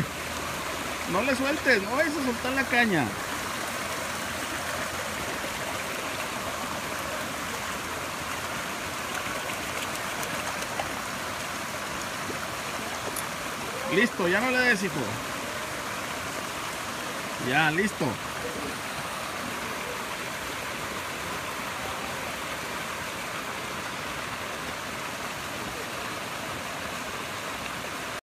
No le sueltes, no vayas a soltar la caña. Listo, ya no le des, hijo. Ya, listo.